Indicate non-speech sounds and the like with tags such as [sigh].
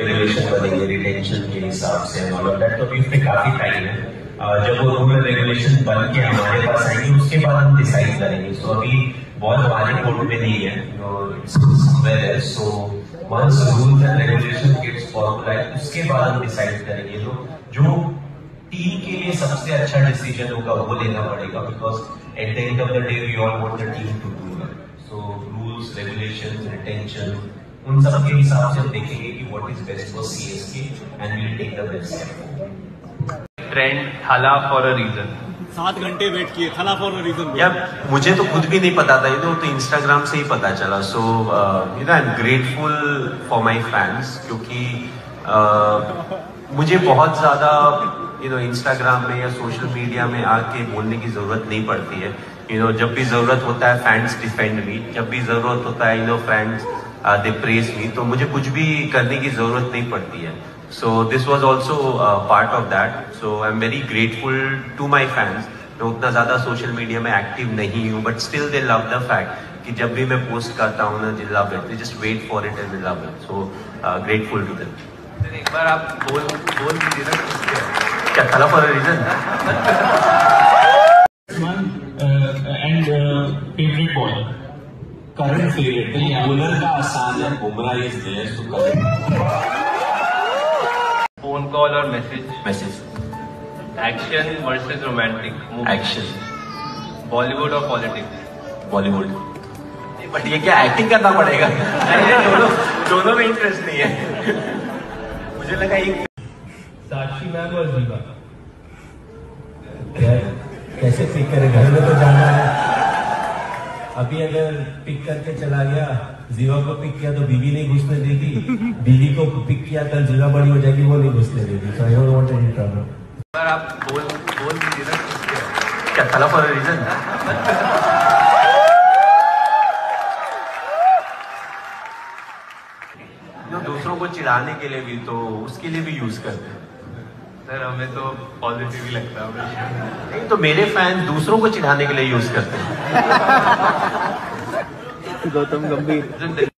Regulation बनेंगे retention के हिसाब से तो अभी उसमें काफ़ी टाइम है। जब वो रूल रेगुलेशन बन के हमारे पास आएँगे, उसके बाद हम डिसाइड करेंगे। सो अभी बहुत हमारे कोर्ट में नहीं है so once rules and regulation gets formulize उसके बाद हम डिसाइड करेंगे। तो जो टीम के लिए सबसे अच्छा डिसीज़न होगा, वो लेना पड़ेगा because at the end of the day we all want the team to do so rules regulation retention उन सब के हिसाब से हम देखेंगे कि what is best for CSK and we take the best step trend हला फॉर अ रीजन सात घंटे वेट किए थला फॉर अ रीजन यार मुझे तो खुद भी नहीं पता था यू नो तो इंस्टाग्राम से ही पता चला. So you know I am grateful for my fans क्योंकि uh, मुझे बहुत ज़्यादा यू नो इंस्टाग्राम में या सोशल मीडिया में आके बोलने की ज़रूरत नहीं पड़ती है। यू नो जब भी ज़रूरत होता है फैंस डिफेंड मी जब भी ज़रूरत होता है you know fans they press me तो मुझे कुछ भी करने की ज़रूरत नहीं पड़ती है। So this was also part of that so I am very grateful to my fans मैं उतना ज़्यादा सोशल मीडिया में एक्टिव नहीं हूँ but still they love the fact कि जब भी मैं पोस्ट करता हूँ ना they love they just wait for it and they love so grateful to them एक बार आप बोल बोल दीजिए क्या कला for reason one uh, and uh, favorite ball. Current favorite. The bowler का आसान है. Bumrah is there, so current. Phone call और message message action versus romantic action Bollywood और पॉलिटिक्स बॉलीवुड बट ये क्या एक्टिंग करना पड़ेगा [laughs] दोनों दोनों में इंटरेस्ट नहीं है मुझे लगा एक साक्षी मैम और जीवा कैसे पिक करे? घर में तो जाना है। अभी अगर पिक करके चला गया, जीवा को पिक किया तो बीवी नहीं घुसने देगी। बीवी को पिक किया, कल जीवा बड़ी हो जाएगी, वो नहीं घुसने देगी। So I don't want any problem आप बोल बोल दीजिए ना। क्या कला फॉर रीजन? जो दूसरों को चिढ़ाने के लिए भी तो उसके लिए भी यूज़ करते हैं। सर हमें तो पॉजिटिव ही लगता है नहीं तो मेरे फ़ैन दूसरों को चिढ़ाने के लिए यूज़ करते हैं। गौतम गंभीर।